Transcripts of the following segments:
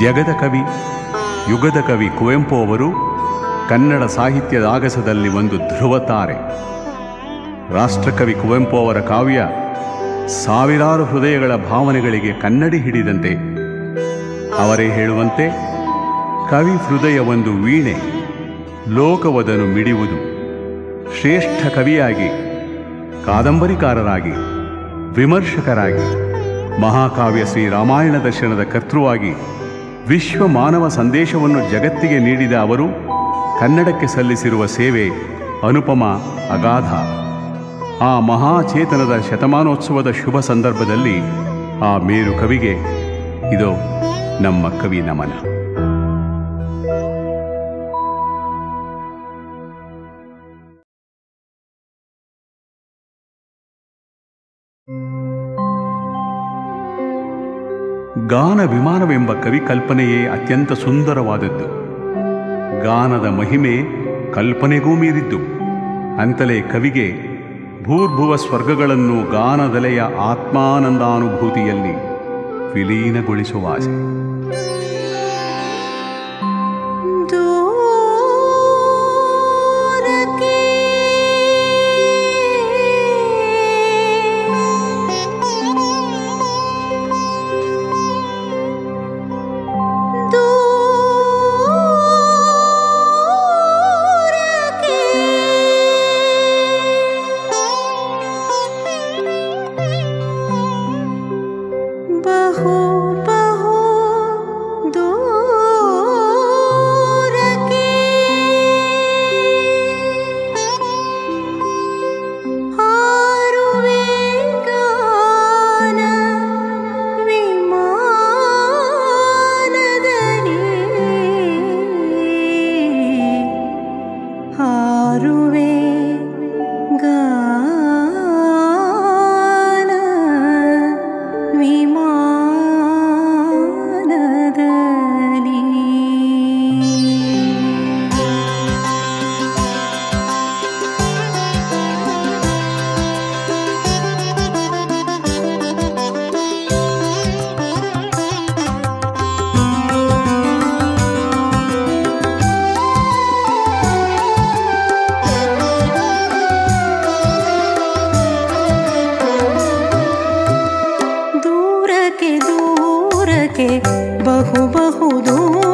ಜಗದ ಕವಿ, ಯುಗದ ಕವಿ ಕುವೆಂಪು ಅವರು ಕನ್ನಡ ಸಾಹಿತ್ಯದ ಆಗಸದಲ್ಲಿ ಒಂದು ಧ್ರುವತಾರೆ ರಾಷ್ಟ್ರಕವಿ ಕುವೆಂಪು ಅವರ ಕಾವ್ಯ ಸಾವಿರಾರು ಹೃದಯಗಳ ಭಾವನೆಗಳಿಗೆ ಕನ್ನಡಿ ಹಿಡಿದಂತೆ. ಅವರೇ ಹೇಳುವಂತೆ, ಕವಿ ಹೃದಯ ಒಂದು ವೀಣೆ, ಲೋಕವದನು ಮಿಡಿಯುವುದು ಶ್ರೇಷ್ಠ ಕವಿಯಾಗಿ, ಕಾದಂಬರಿಕಾರರಾಗಿ, ವಿಮರ್ಶಕರಾಗಿ, ಮಹಾಕಾವ್ಯ ಶ್ರೀ ರಾಮಾಯಣ ದರ್ಶನದ ಕರ್ತೃವಾಗಿ ವಿಶ್ವ ಮಾನವ ಸಂದೇಶವನ್ನು ಜಗತ್ತಿಗೆ ನೀಡಿದ ಅವರು, ಕನ್ನಡಕ್ಕೆ ಸಲ್ಲಿಸಿರುವ ಸೇವೆ ಅನುಪಮ ಅಗಾಧ. ಆ ಮಹಾಚೇತನದ ಶತಮಾನೋತ್ಸವದ ಶುಭ ಸಂದರ್ಭದಲ್ಲಿ ಆ ಮೇರು ಕವಿಗೆ ಇದು ನಮ್ಮ ಕವಿ ನಮನ. ಗಾನ ವಿಮಾನವೆಂಬ ಕವಿ ಕಲ್ಪನೆಯೇ ಅತ್ಯಂತ ಸುಂದರವಾದದ್ದು. ಗಾನದ ಮಹಿಮೆ ಕಲ್ಪನೆಗೂ ಮೀರಿದ್ದು. ಅಂತಲೇ ಕವಿಗೆ ಭೂರ್ಭುವ ಸ್ವರ್ಗಗಳನ್ನು ಗಾನದಲೆಯ ಆತ್ಮಾನಂದಾನುಭೂತಿಯಲ್ಲಿ ವಿಲೀನಗೊಳಿಸುವ ಆಸೆ. ಬಹು ಬಹು ದೂರಕ್ಕೆ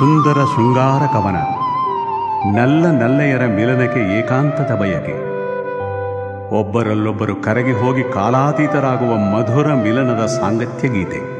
ಸುಂದರ ಶೃಂಗಾರ ಕವನ. ನಲ್ಲ ನಲ್ಲೆಯರ ಮಿಲನಕ್ಕೆ ಏಕಾಂತದ ಬಯಕೆ. ಒಬ್ಬರಲ್ಲೊಬ್ಬರು ಕರಗಿ ಹೋಗಿ ಕಾಲಾತೀತರಾಗುವ ಮಧುರ ಮಿಲನದ ಸಾಂಗತ್ಯ ಗೀತೆ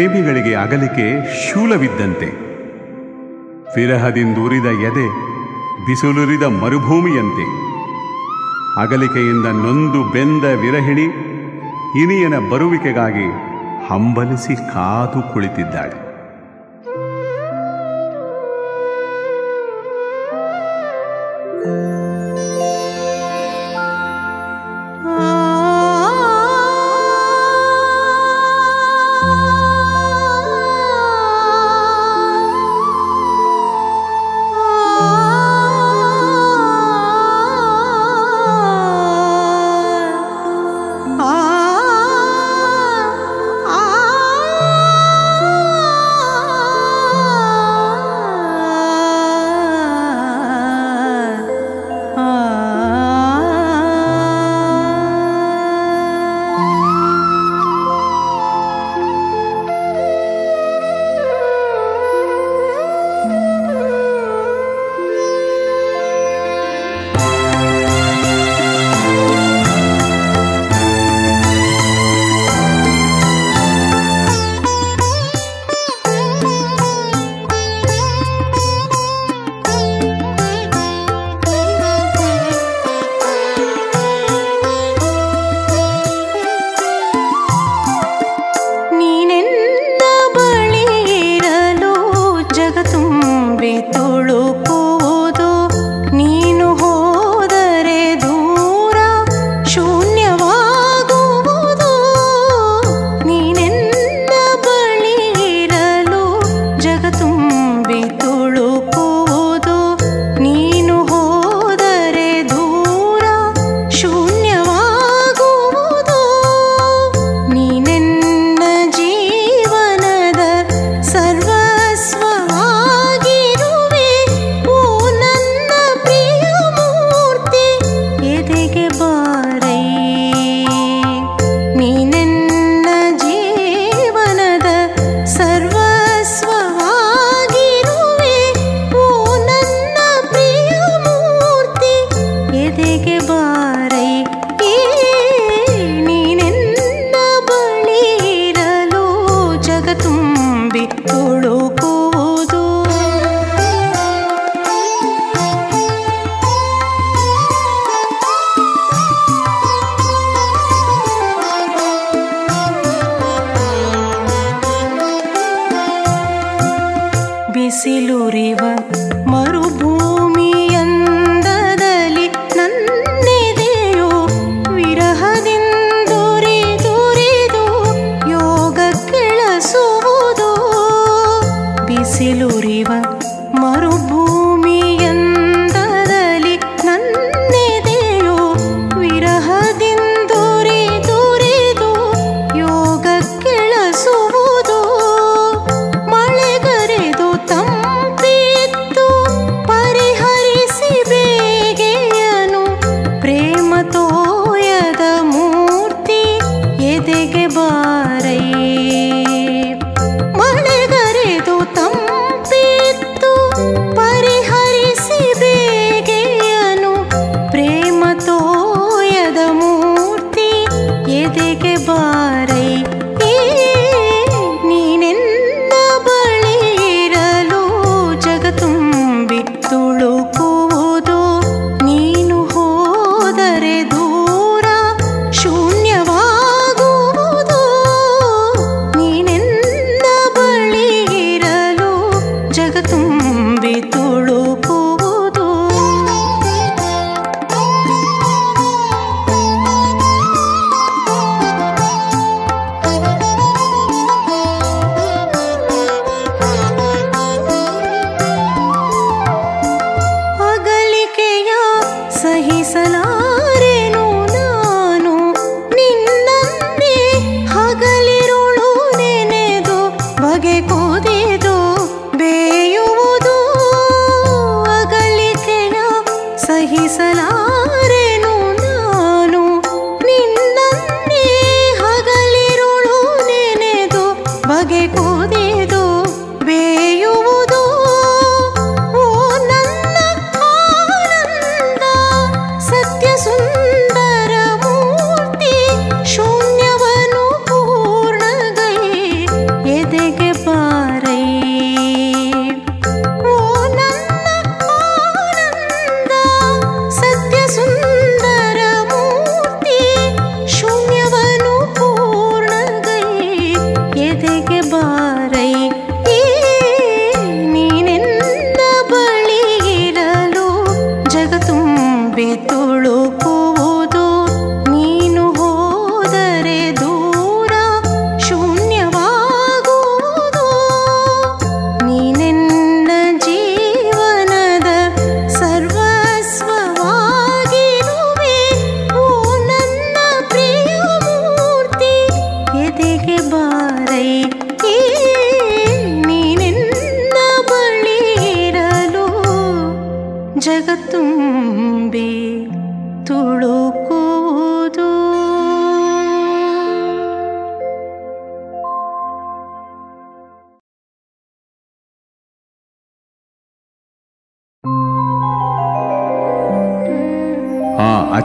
ಪ್ರೇಮಿಗಳಿಗೆ ಅಗಲಿಕೆ ಶೂಲವಿದ್ದಂತೆ. ವಿರಹದಿಂದೂರಿದ ಎದೆ, ಬಿಸಿಲುರಿದ ಮರುಭೂಮಿಯಂತೆ. ಅಗಲಿಕೆಯಿಂದ ನೊಂದು ಬೆಂದ ವಿರಹಿಣಿ ಇನಿಯನ ಬರುವಿಕೆಗಾಗಿ ಹಂಬಲಿಸಿ ಕಾದು ಕುಳಿತಿದ್ದಾಳೆ.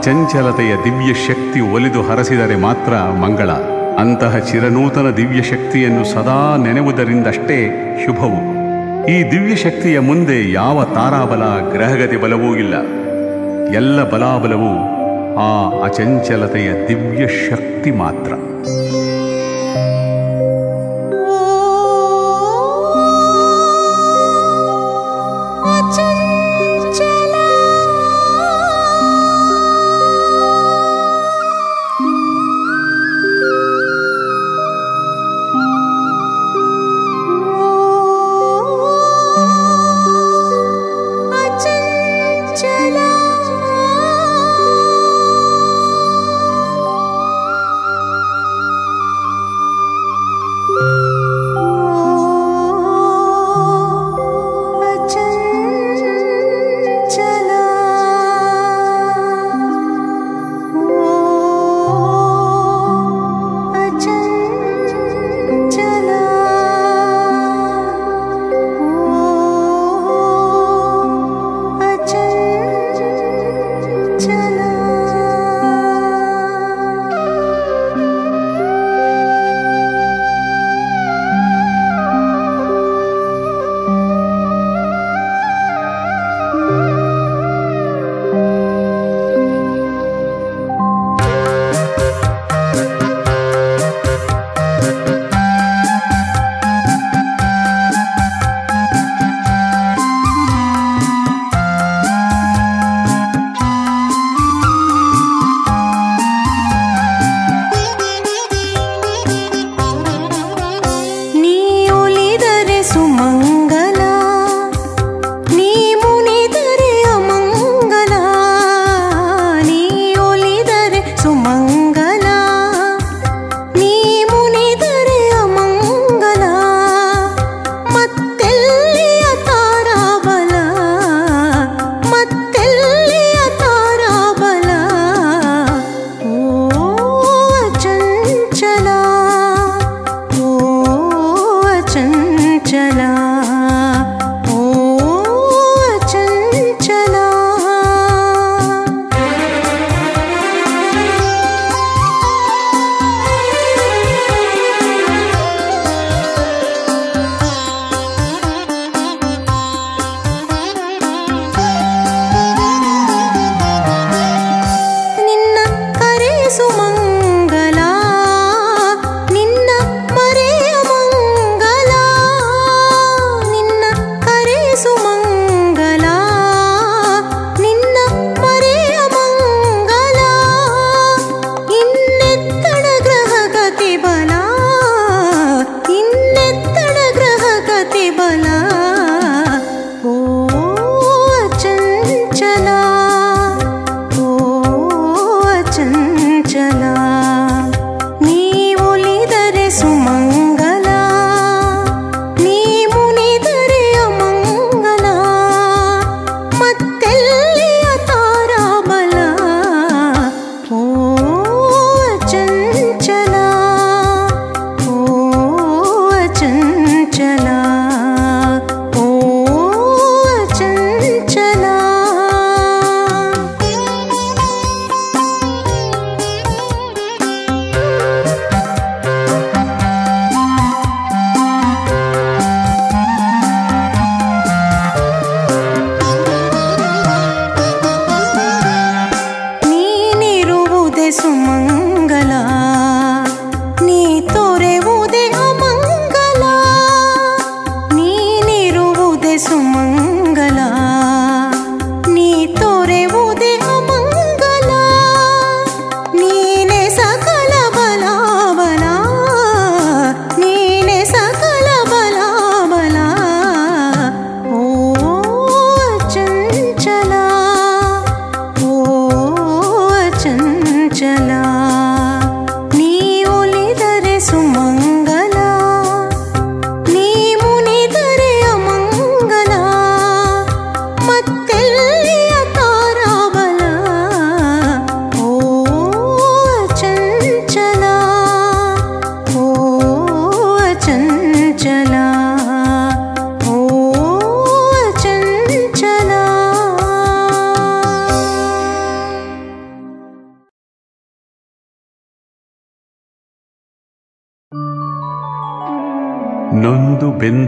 ಚಂಚಲತೆಯ ದಿವ್ಯ ಶಕ್ತಿ ಒಲಿದು ಹರಸಿದರೆ ಮಾತ್ರ ಮಂಗಳ. ಅಂತಹ ಚಿರನೂತನ ದಿವ್ಯ ಶಕ್ತಿಯನ್ನು ಸದಾ ನೆನೆವುದರಿಂದಷ್ಟೇ ಶುಭವು. ಈ ದಿವ್ಯ ಶಕ್ತಿಯ ಮುಂದೆ ಯಾವ ತಾರಾಬಲ, ಗ್ರಹಗತಿ ಬಲವೂ ಇಲ್ಲ. ಎಲ್ಲ ಬಲಾಬಲವೂ ಆ ಅಚಂಚಲತೆಯ ದಿವ್ಯ ಶಕ್ತಿ ಮಾತ್ರ.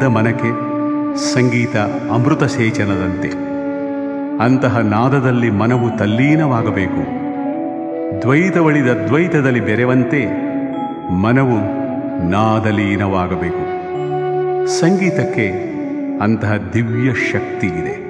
ಮನಕ್ಕೆ ಸಂಗೀತ ಅಮೃತ ಸೇಚನದಂತೆ. ಅಂತಹ ನಾದದಲ್ಲಿ ಮನವು ತಲ್ಲೀನವಾಗಬೇಕು. ದ್ವೈತವಳಿದ ದ್ವೈತದಲ್ಲಿ ಬೆರೆವಂತೆ ಮನವು ನಾದಲೀನವಾಗಬೇಕು. ಸಂಗೀತಕ್ಕೆ ಅಂತಹ ದಿವ್ಯ ಶಕ್ತಿ ಇದೆ.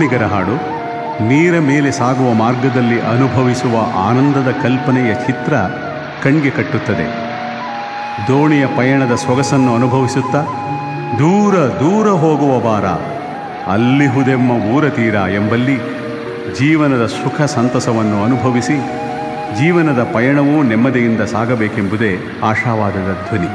ದೋಣಿಗರ ಹಾಡು, ನೀರ ಮೇಲೆ ಸಾಗುವ ಮಾರ್ಗದಲ್ಲಿ ಅನುಭವಿಸುವ ಆನಂದದ ಕಲ್ಪನೆಯ ಚಿತ್ರ ಕಣ್ಗೆ ಕಟ್ಟುತ್ತದೆ. ದೋಣಿಯ ಪಯಣದ ಸೊಗಸನ್ನು ಅನುಭವಿಸುತ್ತಾ ದೂರ ದೂರ ಹೋಗುವ ಬಾರ ಅಲ್ಲಿಹುದೆಮ್ಮ ಊರ ತೀರ ಎಂಬಲ್ಲಿ ಜೀವನದ ಸುಖ ಸಂತಸವನ್ನು ಅನುಭವಿಸಿ ಜೀವನದ ಪಯಣವೂ ನೆಮ್ಮದಿಯಿಂದ ಸಾಗಬೇಕೆಂಬುದೇ ಆಶಾವಾದದ ಧ್ವನಿ.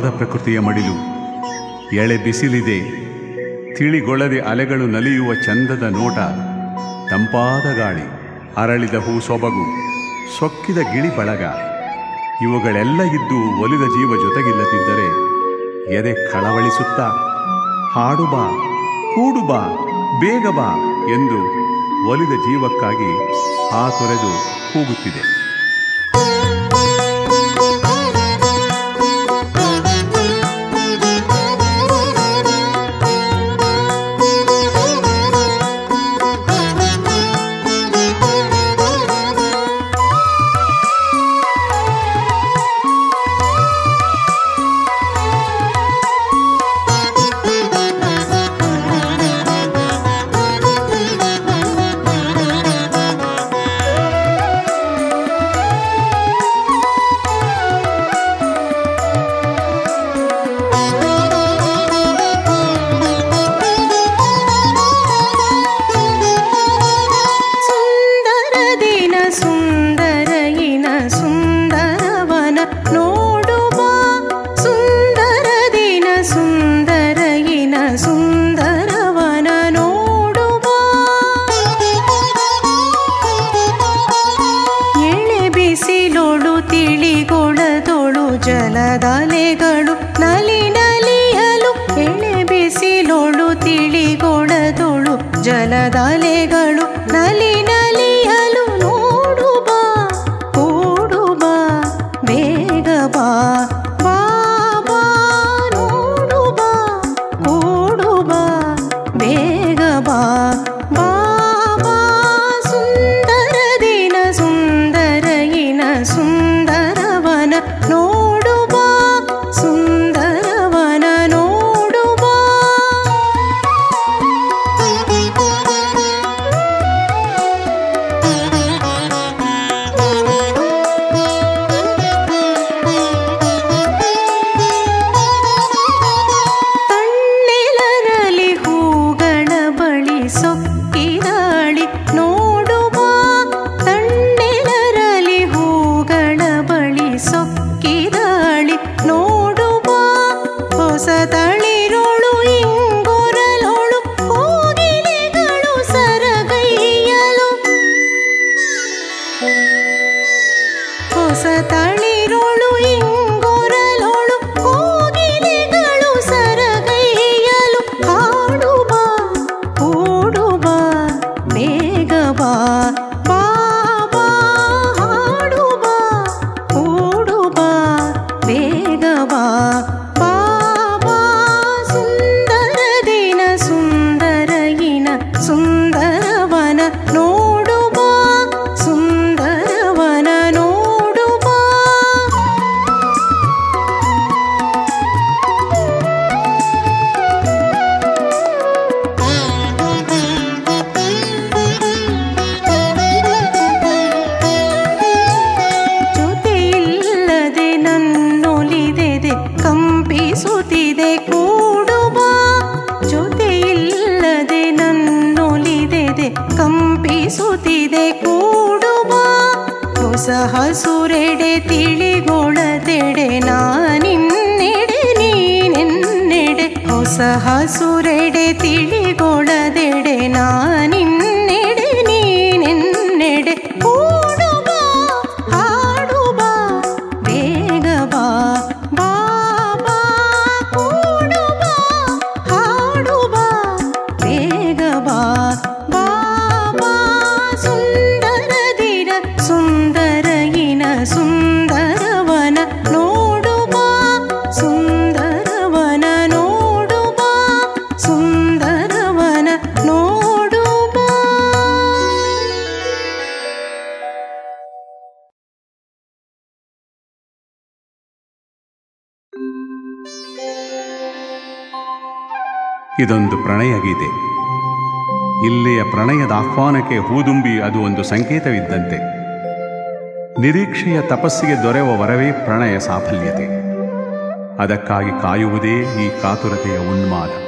ಮೃದುವಾದ ಪ್ರಕೃತಿಯ ಮಡಿಲು. ಎಳೆ ಬಿಸಿಲಿದೆ. ತಿಳಿಗೊಳದೆ ಅಲೆಗಳು ನಲಿಯುವ ಚಂದದ ನೋಟ. ತಂಪಾದ ಗಾಳಿ. ಅರಳಿದ ಹೂ ಸೊಬಗು. ಸೊಕ್ಕಿದ ಗಿಳಿ ಬಳಗ. ಇವುಗಳೆಲ್ಲ ಇದ್ದು ಒಲಿದ ಜೀವ ಜೊತೆಗಿಲ್ಲದಿದ್ದರೆ ಎದೆ ಕಳವಳಿಸುತ್ತಾ. ಹಾಡು ಬಾ, ಕೂಡು ಬಾ, ಬೇಗ ಬಾ ಎಂದು ಒಲಿದ ಜೀವಕ್ಕಾಗಿ ಆ ತೊರೆದು ಹೋಗುತ್ತಿದೆ ಕಂಪಿಸುತ್ತಿದೆ ಕೂಡುವ ಹೊಸ ಹಸುರೆಡೆ ತಿಳಿಗೊಳದೆಡೆ ನಾನಿನ್ನೆಡೆ ನೀನೆನ್ನೆಡೆ ಹೊಸ ಹಸುರೆಡೆ ತಿಳಿಗೊಳದೆಡೆ ನಾನಿನ್ನೆಡೆ ಪ್ರಣಯದ ಆಹ್ವಾನಕ್ಕೆ ಹೂದುಂಬಿ ಅದು ಒಂದು ಸಂಕೇತವಿದ್ದಂತೆ. ನಿರೀಕ್ಷೆಯ ತಪಸ್ಸಿಗೆ ದೊರೆಯುವ ವರವೇ ಪ್ರಣಯ ಸಾಫಲ್ಯತೆ. ಅದಕ್ಕಾಗಿ ಕಾಯುವುದೇ ಈ ಕಾತುರತೆಯ ಉನ್ಮಾದ.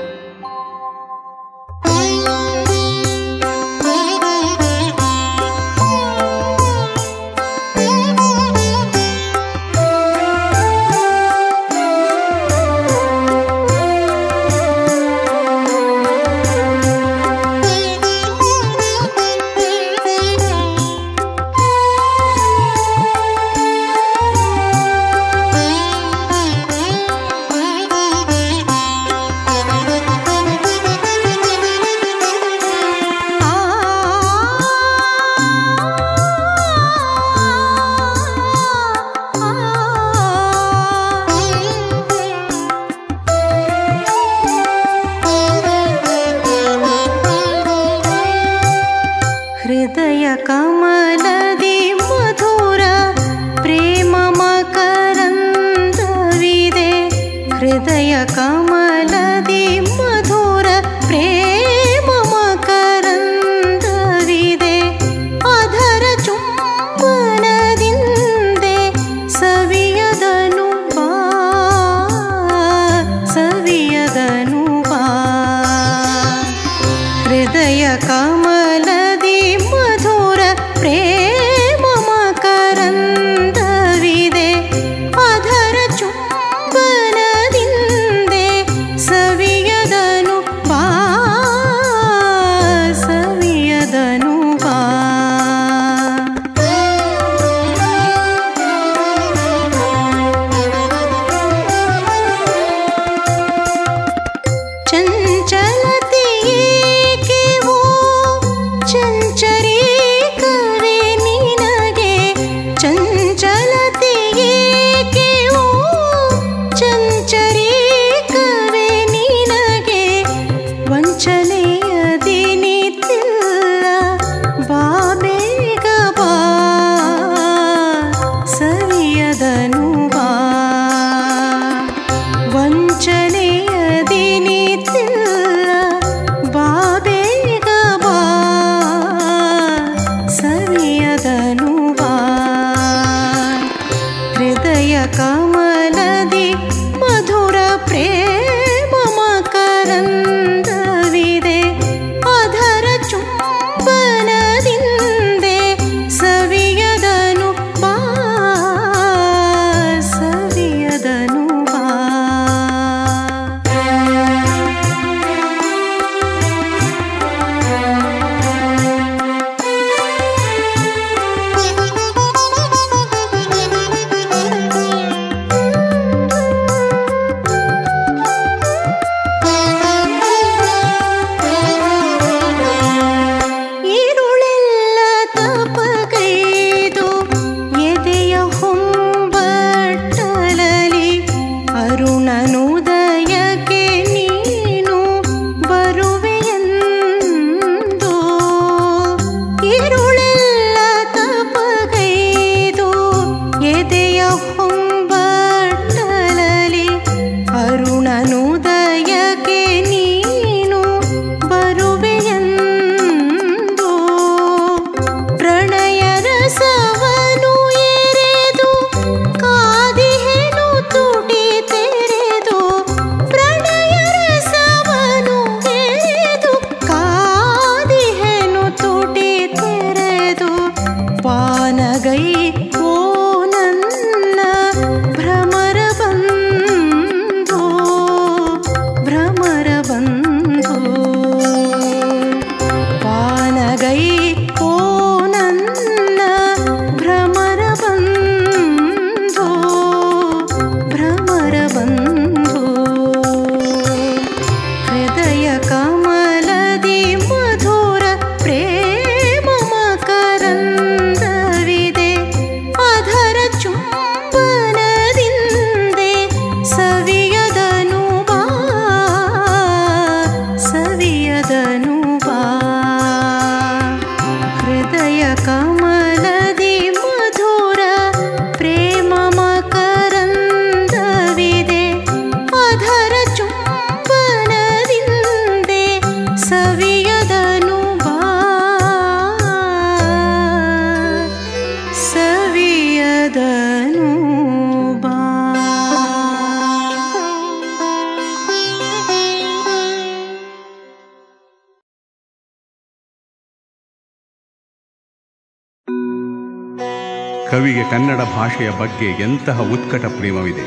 ಕವಿಗೆ ಕನ್ನಡ ಭಾಷೆಯ ಬಗ್ಗೆ ಎಂತಹ ಉತ್ಕಟ ಪ್ರೇಮವಿದೆ?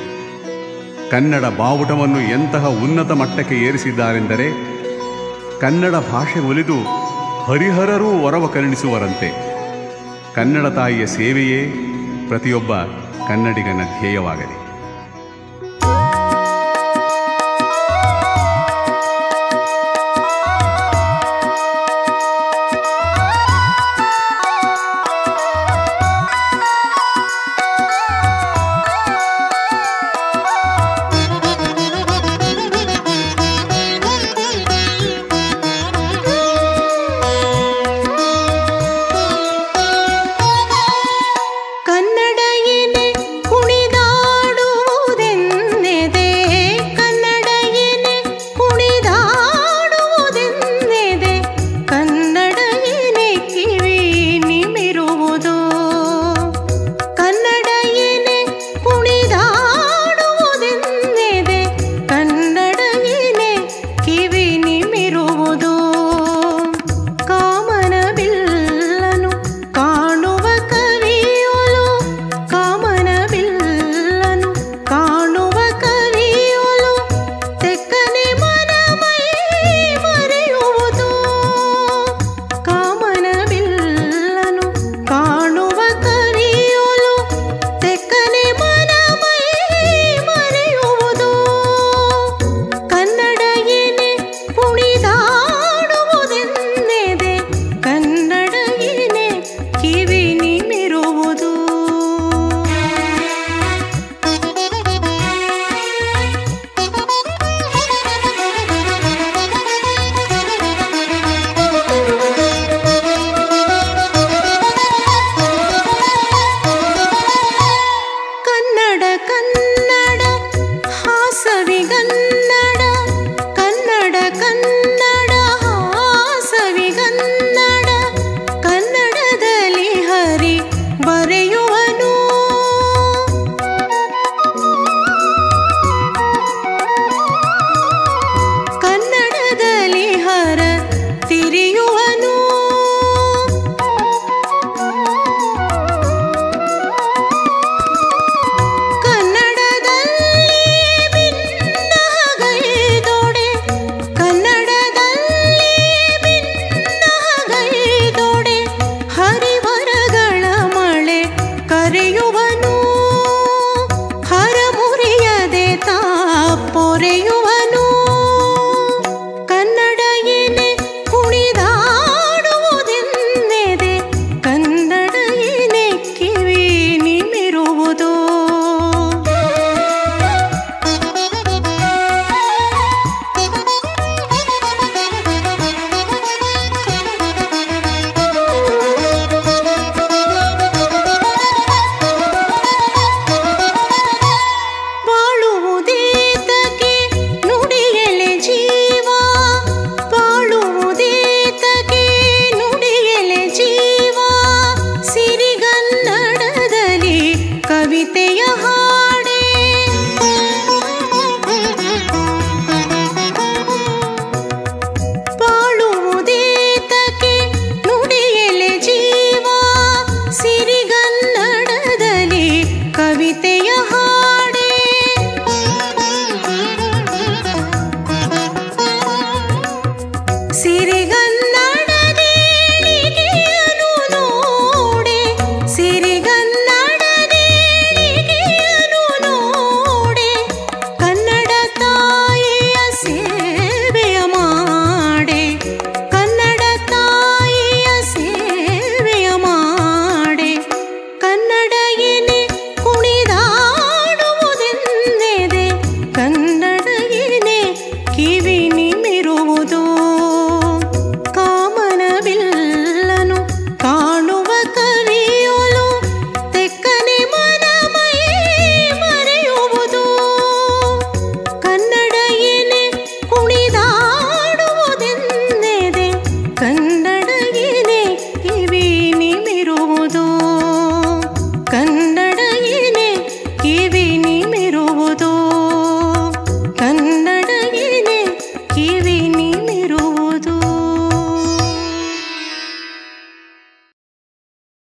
ಕನ್ನಡ ಬಾವುಟವನ್ನು ಎಂತಹ ಉನ್ನತ ಮಟ್ಟಕ್ಕೆ ಏರಿಸಿದ್ದಾರೆಂದರೆ, ಕನ್ನಡ ಭಾಷೆ ಒಲಿದು ಹರಿಹರರೂ ಒರವ ಕರುಣಿಸುವರಂತೆ ಕನ್ನಡ ತಾಯಿಯ ಸೇವೆಯೇ ಪ್ರತಿಯೊಬ್ಬ ಕನ್ನಡಿಗನ ಧ್ಯೇಯವಾಗಲಿ.